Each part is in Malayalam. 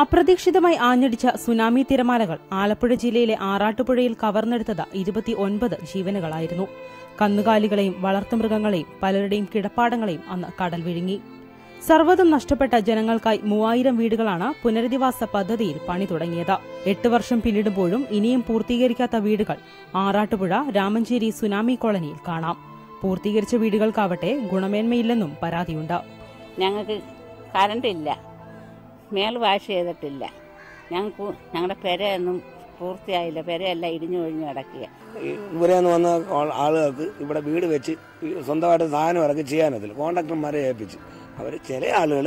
അപ്രതീക്ഷിതമായി ആഞ്ഞടിച്ച സുനാമി തിരമാലകൾ ആലപ്പുഴ ജില്ലയിലെ ആറാട്ടുപുഴയിൽ കവർന്നെടുത്തത് ഇരുപത്തി ഒൻപത് ജീവനുകളായിരുന്നു. കന്നുകാലികളെയും വളർത്തുമൃഗങ്ങളെയും പലരുടെയും കിടപ്പാടങ്ങളെയും അന്ന് കടൽ വിഴുങ്ങി. സർവതും നഷ്ടപ്പെട്ട ജനങ്ങൾക്കായി മൂവായിരം വീടുകളാണ് പുനരധിവാസ പദ്ധതിയിൽ പണി തുടങ്ങിയത്. എട്ട് വർഷം പിന്നിടുമ്പോഴും ഇനിയും പൂർത്തീകരിക്കാത്ത വീടുകൾ ആറാട്ടുപുഴ രാമഞ്ചേരി സുനാമി കോളനിയിൽ കാണാം. പൂർത്തീകരിച്ച വീടുകൾക്കാവട്ടെ ഗുണമേന്മയില്ലെന്നും പരാതിയുണ്ട്. ഞങ്ങൾക്ക് കറണ്ട് ഇല്ല. മേൽ വാഷ് ചെയ്തിട്ടില്ല. ഞങ്ങൾക്ക് ഞങ്ങളുടെ പെരയൊന്നും പൂർത്തിയായില്ല. പെരയെല്ലാം ഇടിഞ്ഞു ഒഴിഞ്ഞു കിടക്കുക ഇവിടെ നിന്ന് വന്ന ആളുകൾക്ക് ഇവിടെ വീട് വെച്ച് സ്വന്തമായിട്ട് സാധനം ഇറക്കി ചെയ്യാനത്തില്ല കോൺട്രാക്ടർമാരെ ഏൽപ്പിച്ച്. അവർ ചില ആളുകൾ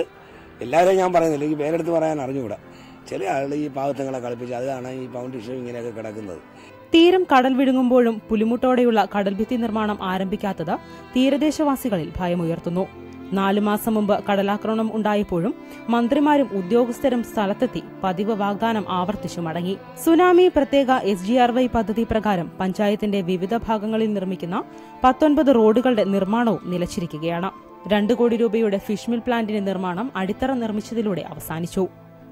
എല്ലാവരെയും ഞാൻ പറയുന്നില്ല ഈ പേരെടുത്ത് പറയാൻ അറിഞ്ഞുകൂടാ. ചില ആളുകൾ ഈ പാവത്തങ്ങളെ കളിപ്പിച്ച് അതാണ് ഈ ഫൗണ്ടേഷൻ ഇങ്ങനെയൊക്കെ കിടക്കുന്നത്. തീരം കടൽ വിഴുങ്ങുമ്പോഴും പുലിമുട്ടോടെയുള്ള കടൽഭിത്തി നിർമ്മാണം ആരംഭിക്കാത്തത് തീരദേശവാസികളിൽ ഭയമുയർത്തുന്നു. നാലു മാസം മുമ്പ് കടലാക്രമണം ഉണ്ടായപ്പോഴും മന്ത്രിമാരും ഉദ്യോഗസ്ഥരും സ്ഥലത്തെത്തി പതിവ് വാഗ്ദാനം ആവർത്തിച്ചു മടങ്ങി. സുനാമി പ്രത്യേക എസ് ജി ആർ വൈ പദ്ധതി പ്രകാരം പഞ്ചായത്തിന്റെ വിവിധ ഭാഗങ്ങളിൽ നിർമ്മിക്കുന്ന പത്തൊൻപത് റോഡുകളുടെ നിർമ്മാണവും നിലച്ചിരിക്കുകയാണ്. രണ്ട് കോടി രൂപയുടെ ഫിഷ് മിൽ പ്ലാന്റിന്റെ നിർമ്മാണം അടിത്തറ നിർമ്മിച്ചതിലൂടെ അവസാനിച്ചു.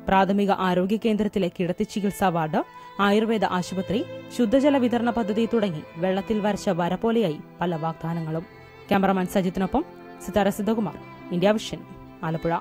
പ്രാഥമിക ആരോഗ്യ കേന്ദ്രത്തിലെ കിടത്തി ചികിത്സാ വാർഡ് ആയുർവേദ ആശുപത്രി ശുദ്ധജല വിതരണ പദ്ധതി തുടങ്ങി വെള്ളത്തിൽ വരച്ച വര പോലെയായി പല വാഗ്ദാനങ്ങളും. ക്യാമറമാൻ സജിത്തിനൊപ്പം സിതാര സിദ്ധകുമാർ ഇന്ത്യ വിഷൻ ആലപ്പുഴ.